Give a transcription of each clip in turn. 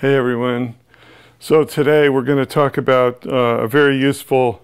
Hey everyone. So today we're going to talk about uh, a very useful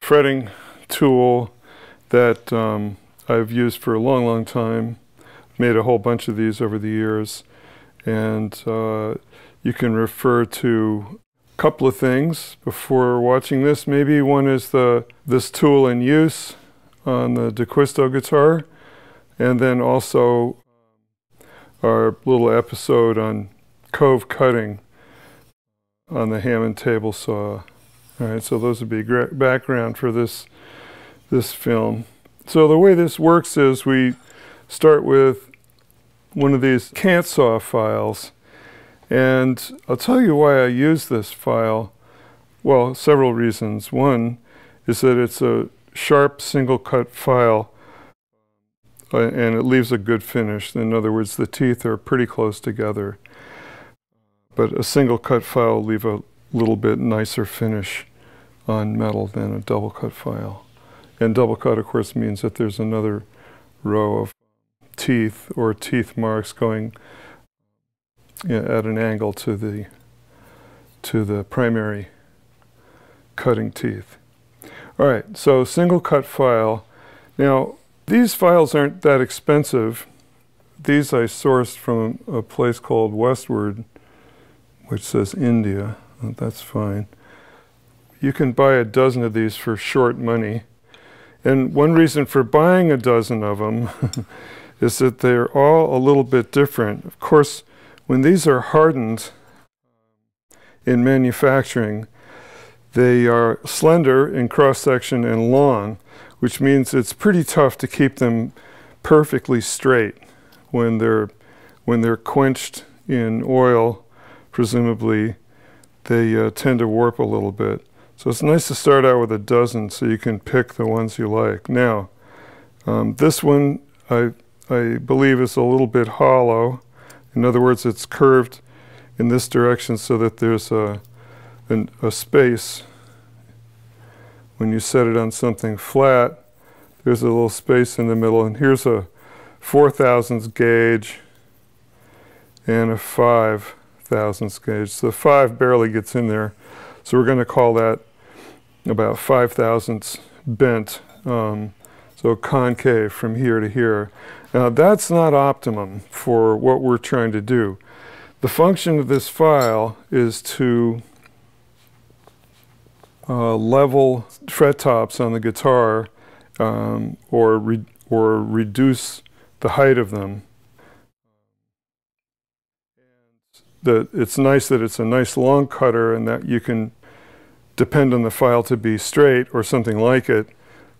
fretting tool that um, I've used for a long, long time. Made a whole bunch of these over the years. And uh, you can refer to a couple of things before watching this. Maybe one is the this tool in use on the D'Aquisto guitar. And then also our little episode on cove cutting on the Hammond table saw. All right, so those would be background for this this film. So the way this works is we start with one of these cant saw files, and I'll tell you why I use this file. Well, several reasons. One is that it's a sharp single cut file uh, and it leaves a good finish. In other words, the teeth are pretty close together but a single cut file will leave a little bit nicer finish on metal than a double cut file. And double cut, of course, means that there's another row of teeth or teeth marks going at an angle to the to the primary cutting teeth. All right, so single cut file. Now, these files aren't that expensive. These I sourced from a place called Westward which says India. Oh, that's fine. You can buy a dozen of these for short money. And one reason for buying a dozen of them is that they're all a little bit different. Of course, when these are hardened in manufacturing, they are slender in cross section and long, which means it's pretty tough to keep them perfectly straight when they're when they're quenched in oil presumably they uh, tend to warp a little bit. So it's nice to start out with a dozen so you can pick the ones you like. Now, um, this one I, I believe is a little bit hollow. In other words, it's curved in this direction so that there's a, an, a space. When you set it on something flat, there's a little space in the middle, and here's a 4 thousandths gauge and a 5 thousandths gauge. So five barely gets in there. So we're going to call that about five thousandths bent. Um, so concave from here to here. Now that's not optimum for what we're trying to do. The function of this file is to uh, level fret tops on the guitar um, or, re or reduce the height of them that it's nice that it's a nice long cutter and that you can depend on the file to be straight or something like it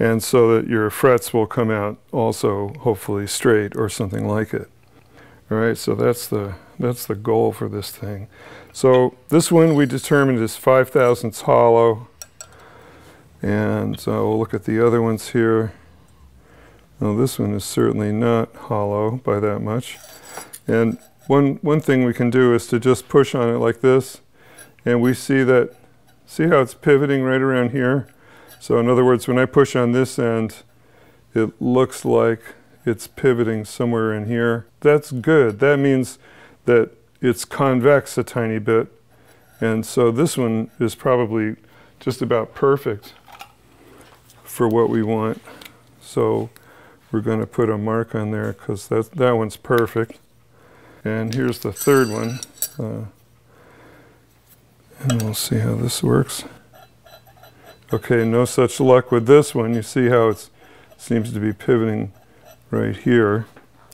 and so that your frets will come out also hopefully straight or something like it. All right, so that's the that's the goal for this thing. So this one we determined is 5 thousandths hollow. And so we'll look at the other ones here. Well, this one is certainly not hollow by that much. And one, one thing we can do is to just push on it like this, and we see that, see how it's pivoting right around here? So in other words, when I push on this end, it looks like it's pivoting somewhere in here. That's good. That means that it's convex a tiny bit. And so this one is probably just about perfect for what we want. So we're going to put a mark on there because that, that one's perfect. And here's the third one. Uh, and we'll see how this works. Okay, no such luck with this one. You see how it seems to be pivoting right here.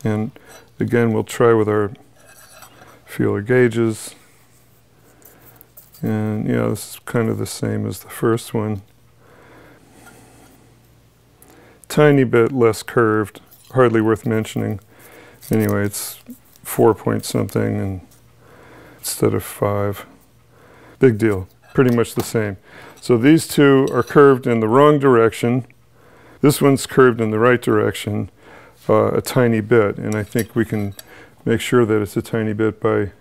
And again, we'll try with our feeler gauges. And yeah, this is kind of the same as the first one. Tiny bit less curved, hardly worth mentioning. Anyway, it's four point something and instead of five. Big deal, pretty much the same. So these two are curved in the wrong direction. This one's curved in the right direction uh, a tiny bit, and I think we can make sure that it's a tiny bit by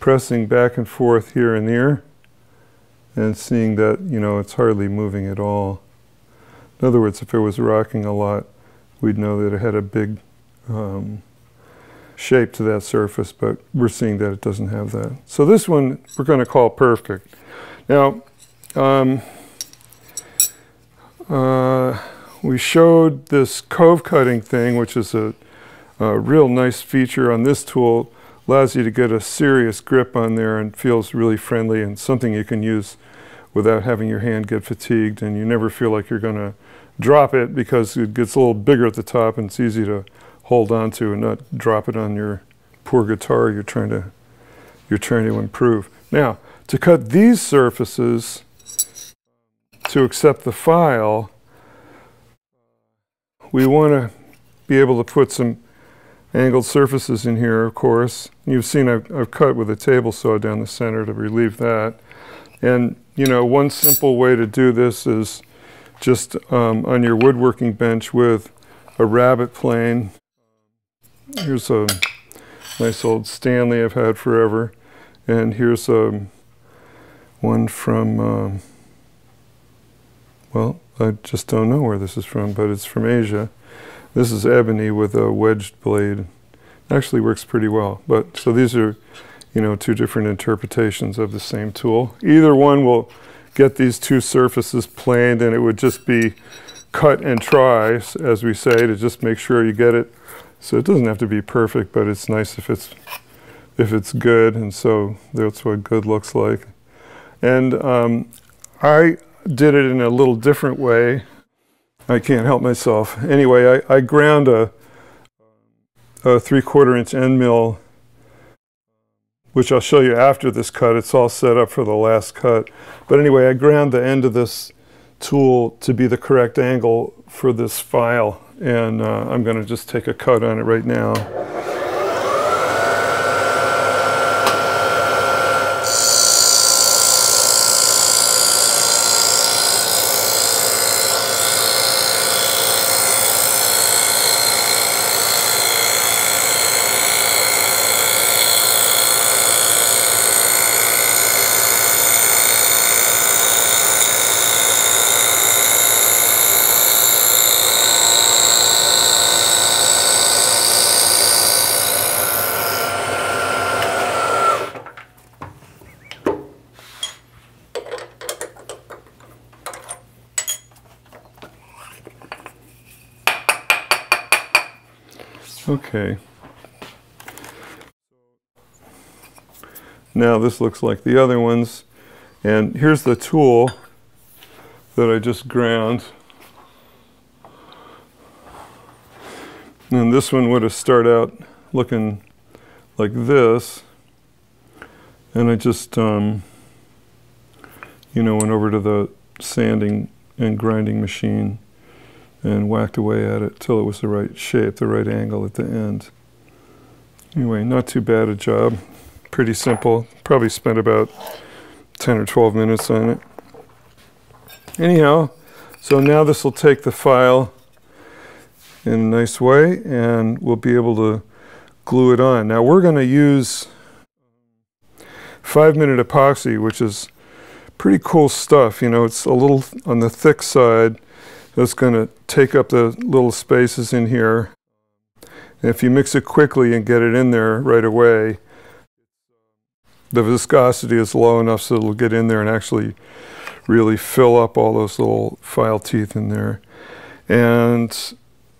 pressing back and forth here and there and seeing that, you know, it's hardly moving at all. In other words, if it was rocking a lot, we'd know that it had a big um, shape to that surface, but we're seeing that it doesn't have that. So this one we're going to call perfect. Now, um, uh, we showed this cove cutting thing, which is a, a, real nice feature on this tool. Allows you to get a serious grip on there and feels really friendly and something you can use without having your hand get fatigued and you never feel like you're going to drop it because it gets a little bigger at the top and it's easy to hold on to and not drop it on your poor guitar you're trying to you're trying to improve. Now, to cut these surfaces to accept the file, we want to be able to put some angled surfaces in here, of course. You've seen I've, I've cut with a table saw down the center to relieve that. And, you know, one simple way to do this is just um, on your woodworking bench with a rabbit plane Here's a nice old Stanley I've had forever. And here's a um, one from, um, well, I just don't know where this is from, but it's from Asia. This is ebony with a wedged blade. Actually works pretty well. But so these are, you know, two different interpretations of the same tool. Either one will get these two surfaces planed and it would just be cut and try, as we say, to just make sure you get it so it doesn't have to be perfect, but it's nice if it's if it's good, and so that's what good looks like. And um, I did it in a little different way. I can't help myself. Anyway, I, I ground a, a three-quarter inch end mill, which I'll show you after this cut. It's all set up for the last cut. But anyway, I ground the end of this tool to be the correct angle for this file and uh, I'm going to just take a cut on it right now. Okay. Now this looks like the other ones. And here's the tool that I just ground. And this one would have started out looking like this. And I just, um, you know, went over to the sanding and grinding machine and whacked away at it till it was the right shape, the right angle at the end. Anyway, not too bad a job. Pretty simple. Probably spent about 10 or 12 minutes on it. Anyhow, so now this will take the file in a nice way and we'll be able to glue it on. Now we're going to use five minute epoxy, which is pretty cool stuff. You know, it's a little on the thick side that's going to take up the little spaces in here. And if you mix it quickly and get it in there right away, the viscosity is low enough so it'll get in there and actually really fill up all those little file teeth in there. And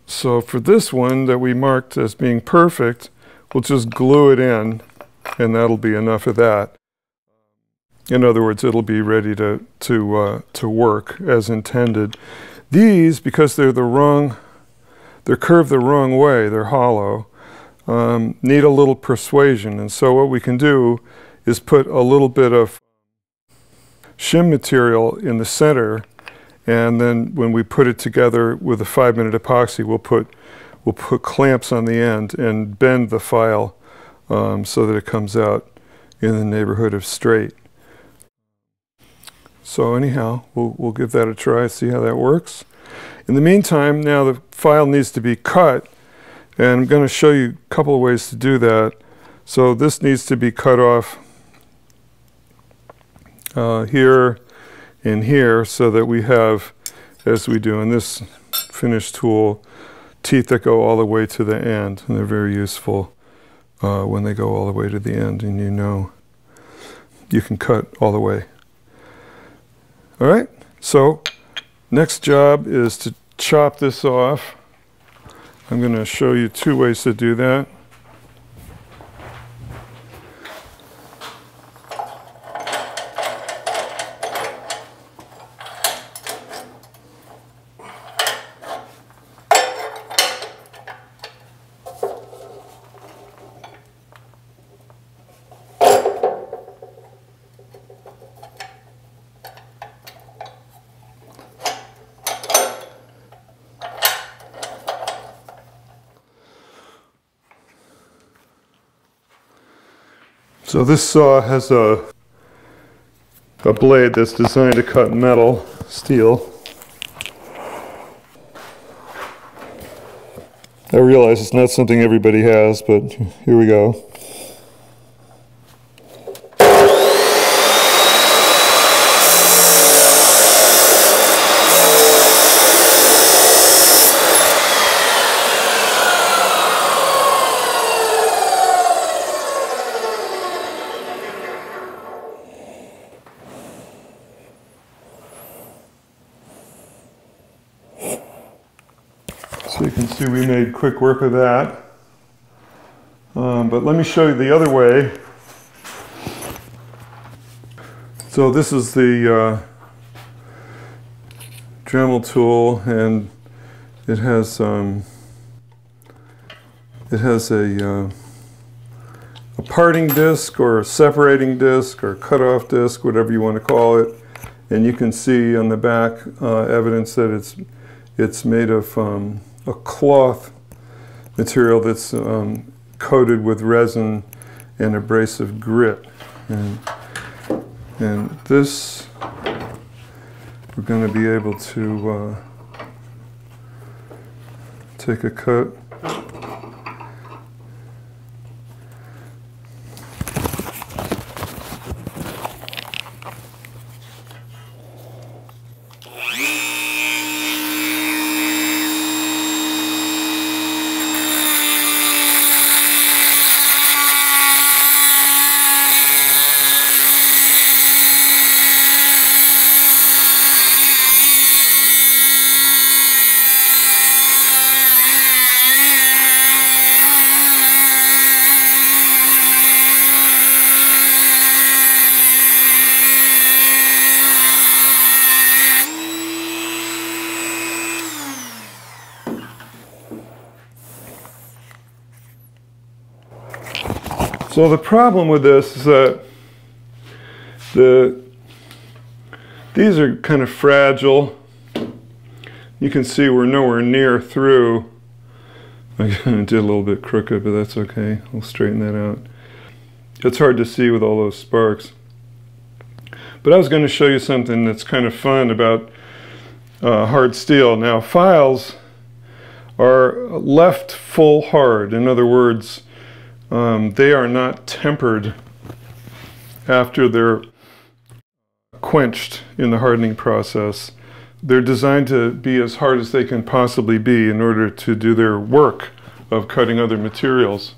so for this one that we marked as being perfect, we'll just glue it in and that'll be enough of that. In other words, it'll be ready to, to, uh, to work as intended. These, because they're the wrong, they're curved the wrong way, they're hollow, um, need a little persuasion. And so what we can do is put a little bit of shim material in the center and then when we put it together with a five minute epoxy we'll put we'll put clamps on the end and bend the file um, so that it comes out in the neighborhood of straight. So anyhow, we'll, we'll give that a try, see how that works. In the meantime, now the file needs to be cut, and I'm going to show you a couple of ways to do that. So this needs to be cut off uh, here and here so that we have, as we do in this finish tool, teeth that go all the way to the end, and they're very useful. uh, when they go all the way to the end and you know you can cut all the way. All right, so next job is to chop this off. I'm going to show you two ways to do that. So this saw has a, a blade that's designed to cut metal, steel. I realize it's not something everybody has, but here we go. You can see we made quick work of that. Um, but let me show you the other way. So this is the uh, Dremel tool and it has um, it has a, uh, a parting disc or a separating disc or cutoff disc, whatever you want to call it. And you can see on the back uh, evidence that it's it's made of um, a cloth material that's um, coated with resin and abrasive grit. And, and this, we're going to be able to uh, take a cut. So the problem with this is that the these are kind of fragile. You can see we're nowhere near through. I did a little bit crooked, but that's okay. We'll straighten that out. It's hard to see with all those sparks. But I was going to show you something that's kind of fun about uh, hard steel. Now, files are left full hard. In other words, um, they are not tempered after they're quenched in the hardening process. They're designed to be as hard as they can possibly be in order to do their work of cutting other materials.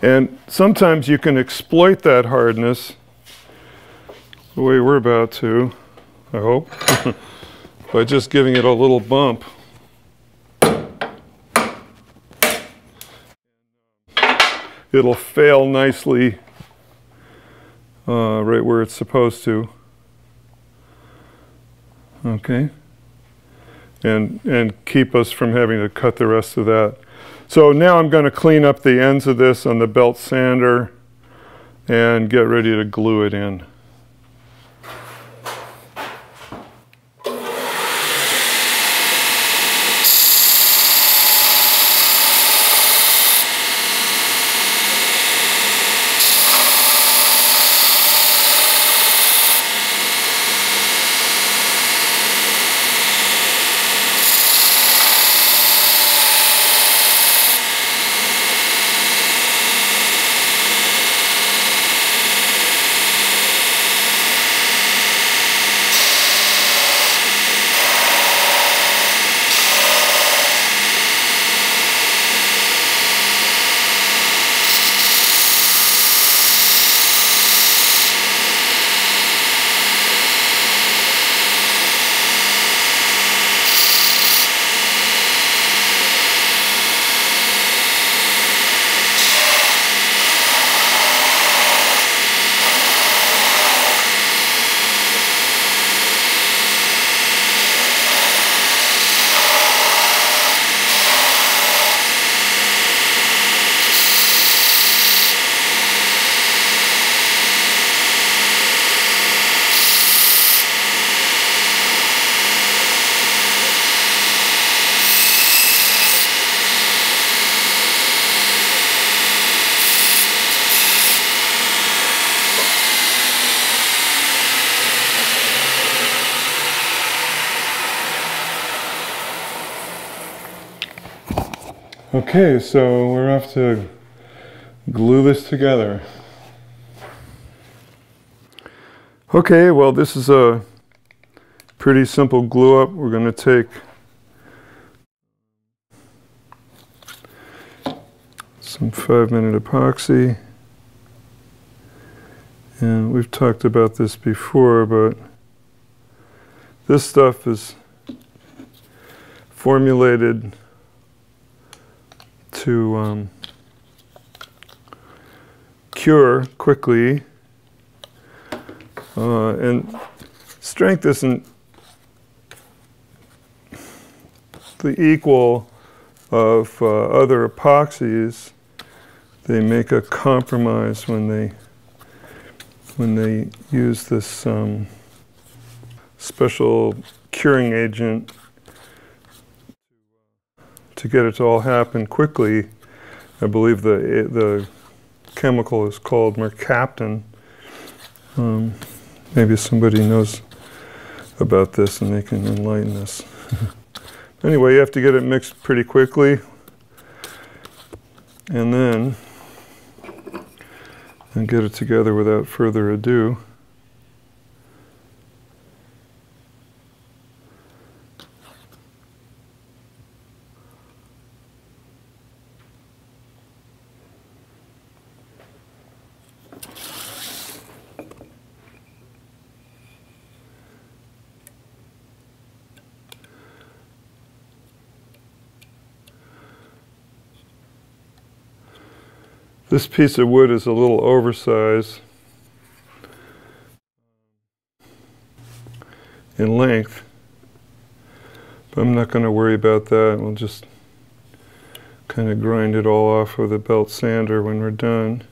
And sometimes you can exploit that hardness the way we're about to, I hope, by just giving it a little bump. It'll fail nicely uh, right where it's supposed to. Okay. And, and keep us from having to cut the rest of that. So now I'm going to clean up the ends of this on the belt sander and get ready to glue it in. Okay, so we're off to glue this together. Okay, well this is a pretty simple glue up. We're going to take some five minute epoxy and we've talked about this before but this stuff is formulated to um, cure quickly. Uh, and strength isn't the equal of uh, other epoxies. They make a compromise when they when they use this um, special curing agent to get it to all happen quickly. I believe the the chemical is called mercaptan. Um, maybe somebody knows about this and they can enlighten us. anyway, you have to get it mixed pretty quickly. And then and get it together without further ado. This piece of wood is a little oversized in length, but I'm not going to worry about that. We'll just kind of grind it all off with a belt sander when we're done.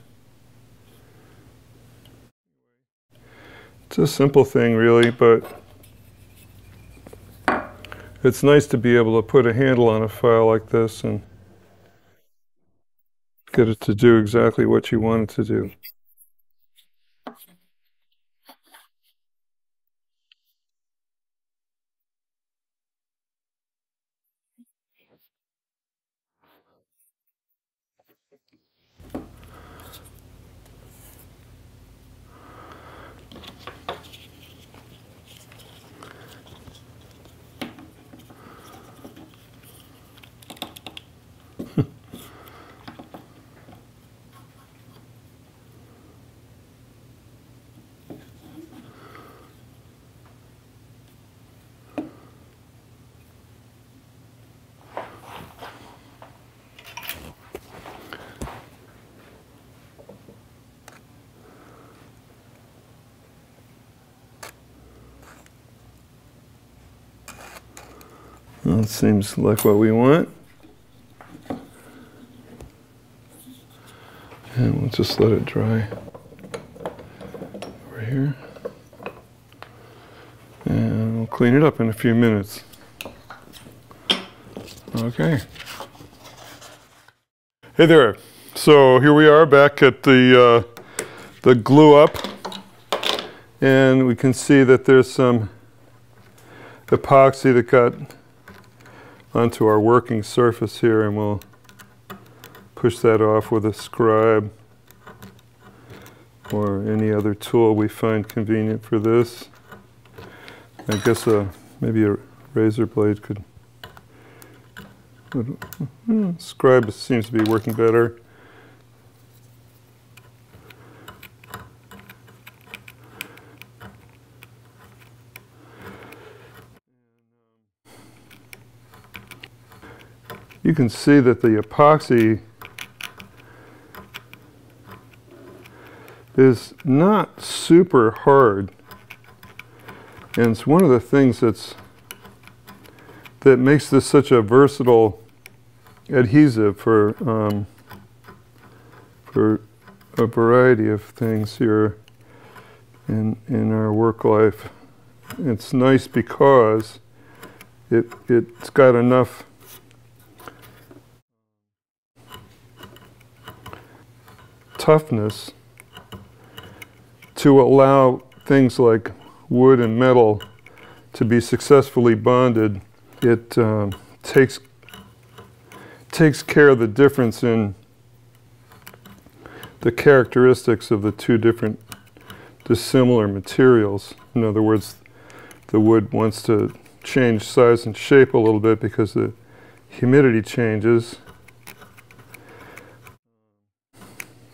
It's a simple thing really, but it's nice to be able to put a handle on a file like this and it to do exactly what you want it to do. That seems like what we want. And we'll just let it dry over here. And we'll clean it up in a few minutes. Okay. Hey there. So here we are back at the, uh, the glue up. And we can see that there's some epoxy that got onto our working surface here and we'll push that off with a scribe or any other tool we find convenient for this. I guess uh, maybe a razor blade could, hmm, scribe seems to be working better. You can see that the epoxy is not super hard. And it's one of the things that's that makes this such a versatile adhesive for um, for a variety of things here in in our work life. It's nice because it it's got enough toughness to allow things like wood and metal to be successfully bonded. It um, takes takes care of the difference in the characteristics of the two different dissimilar materials. In other words, the wood wants to change size and shape a little bit because the humidity changes.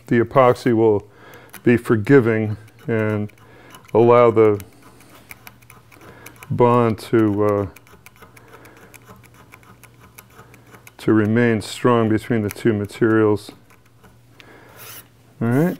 The epoxy will be forgiving and allow the bond to uh, to remain strong between the two materials. All right.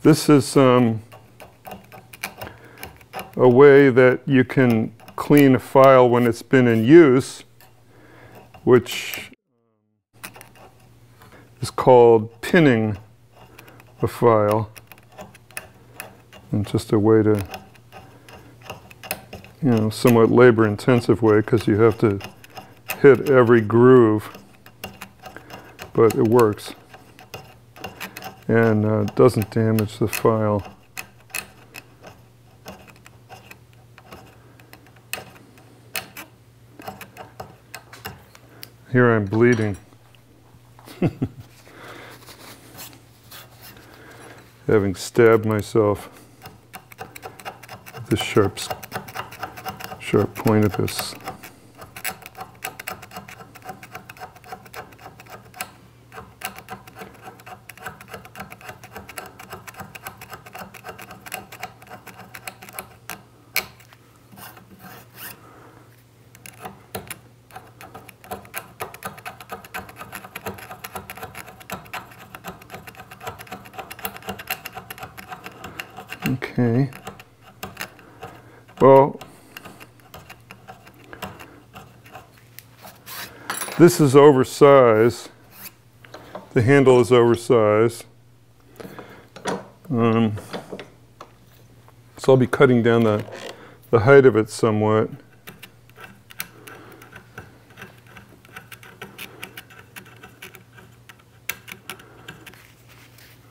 This is um, a way that you can clean a file when it's been in use, which is called pinning a file. And just a way to, you know, somewhat labor intensive way because you have to hit every groove, but it works and uh, doesn't damage the file. Here I'm bleeding. Having stabbed myself with this sharp, sharp point of this Okay. Well, this is oversized. The handle is oversized. Um, so I'll be cutting down the, the height of it somewhat.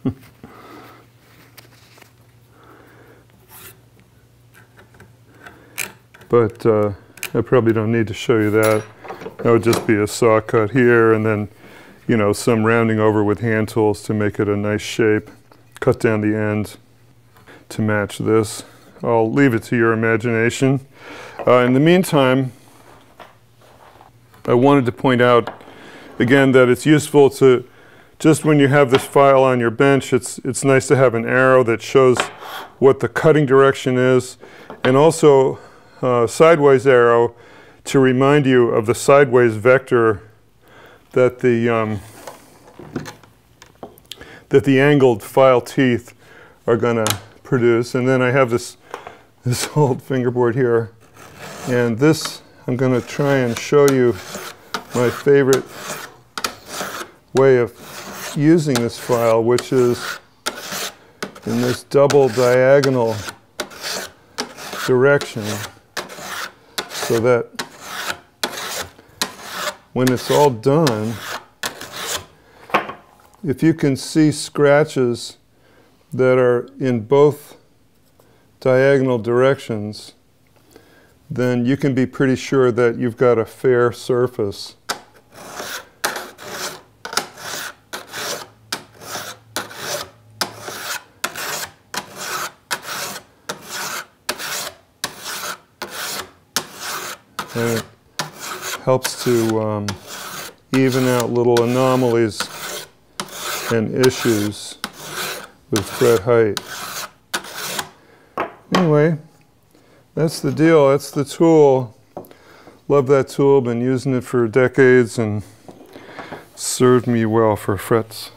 but uh, I probably don't need to show you that. That would just be a saw cut here and then, you know, some rounding over with hand tools to make it a nice shape. Cut down the end to match this. I'll leave it to your imagination. Uh, in the meantime, I wanted to point out again that it's useful to just when you have this file on your bench, it's, it's nice to have an arrow that shows what the cutting direction is and also uh, sideways arrow to remind you of the sideways vector that the um, that the angled file teeth are going to produce. And then I have this this old fingerboard here, and this I'm going to try and show you my favorite way of using this file, which is in this double diagonal direction so that when it's all done, if you can see scratches that are in both diagonal directions, then you can be pretty sure that you've got a fair surface. and helps to um, even out little anomalies and issues with fret height. Anyway, that's the deal. That's the tool. Love that tool. Been using it for decades and served me well for frets.